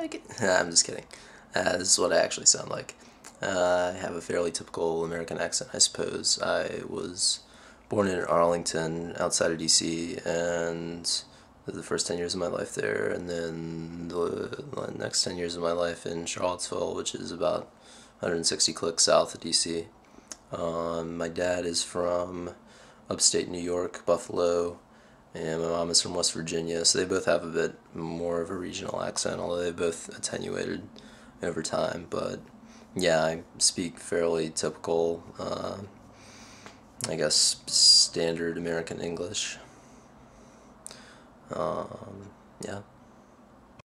like it. I'm just kidding. Uh, this is what I actually sound like. Uh, I have a fairly typical American accent, I suppose. I was born in Arlington, outside of DC, and the first 10 years of my life there, and then the, the next 10 years of my life in Charlottesville, which is about 160 clicks south of DC. Um, my dad is from upstate New York, Buffalo, and my mom is from West Virginia, so they both have a bit more of a regional accent, although they both attenuated over time. But yeah, I speak fairly typical, uh, I guess, standard American English. Um, yeah.